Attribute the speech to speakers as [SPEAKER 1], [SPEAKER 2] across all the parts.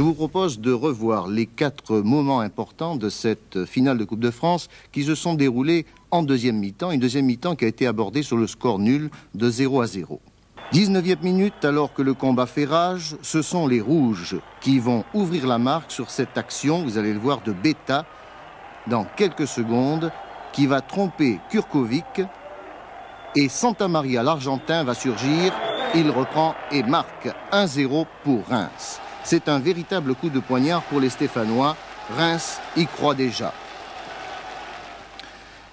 [SPEAKER 1] Je vous propose de revoir les quatre moments importants de cette finale de Coupe de France qui se sont déroulés en deuxième mi-temps, une deuxième mi-temps qui a été abordée sur le score nul de 0 à 0. 19e minute, alors que le combat fait rage, ce sont les Rouges qui vont ouvrir la marque sur cette action, vous allez le voir, de Beta dans quelques secondes, qui va tromper Kurkovic et Santa Maria, l'Argentin, va surgir. Il reprend et marque 1-0 pour Reims. C'est un véritable coup de poignard pour les Stéphanois. Reims y croit déjà.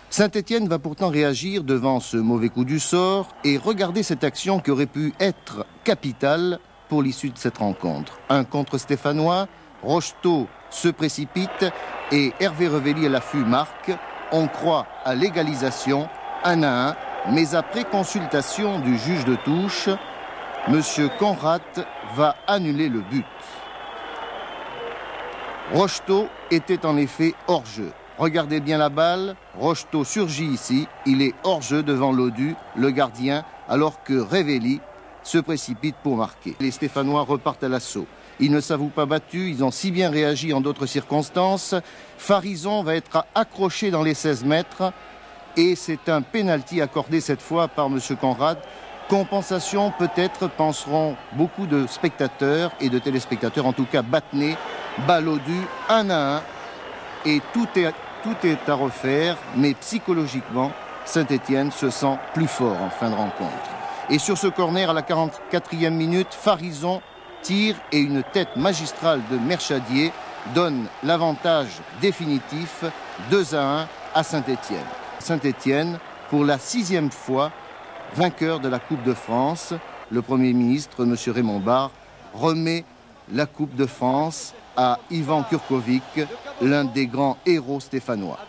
[SPEAKER 1] Saint-Étienne va pourtant réagir devant ce mauvais coup du sort et regarder cette action qui aurait pu être capitale pour l'issue de cette rencontre. Un contre stéphanois, Rocheteau se précipite et Hervé Revelli à l'affût marque. On croit à l'égalisation, 1 à 1, mais après consultation du juge de touche, M. Conrad va annuler le but. Rocheteau était en effet hors jeu. Regardez bien la balle, Rocheteau surgit ici, il est hors jeu devant l'Odu, le gardien, alors que Revelli se précipite pour marquer. Les Stéphanois repartent à l'assaut. Ils ne s'avouent pas battus, ils ont si bien réagi en d'autres circonstances. Farison va être accroché dans les 16 mètres et c'est un pénalty accordé cette fois par M. Conrad. Compensation peut-être, penseront beaucoup de spectateurs et de téléspectateurs, en tout cas Battené, Balodu, 1 à 1. Et tout est, tout est à refaire, mais psychologiquement, Saint-Étienne se sent plus fort en fin de rencontre. Et sur ce corner, à la 44e minute, Farison tire et une tête magistrale de Merchadier donne l'avantage définitif 2 à 1 à Saint-Étienne. Saint-Étienne, pour la sixième fois, vainqueur de la Coupe de France. Le Premier ministre, M. Raymond Barre, remet la Coupe de France à Ivan Kurkovic, l'un des grands héros stéphanois.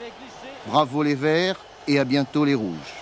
[SPEAKER 1] Bravo les Verts et à bientôt les Rouges.